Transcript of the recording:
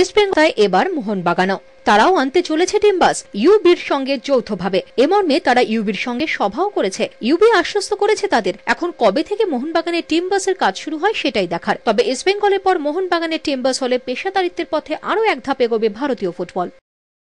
East বেঙ্গলায় এবার মোহনবাগানও তারাও আনতে চলেছে টিম্বাস ইউবির সঙ্গে যৌথভাবে। এমর্মে তারা ইউবির সঙ্গে সভাও করেছে। ইউবি আশ্বস্ত করেছে তাদের। এখন কবে থেকে মোহনবাগানে টিম্বাসের কাজ শুরু হয় সেটাই দেখার। তবে ইস্টবেঙ্গলের পর মোহনবাগানে টিম্বাস হলে পেশাদারিত্বের পথে আরও এক ধাপ এগোবে ভারতীয় ফুটবল।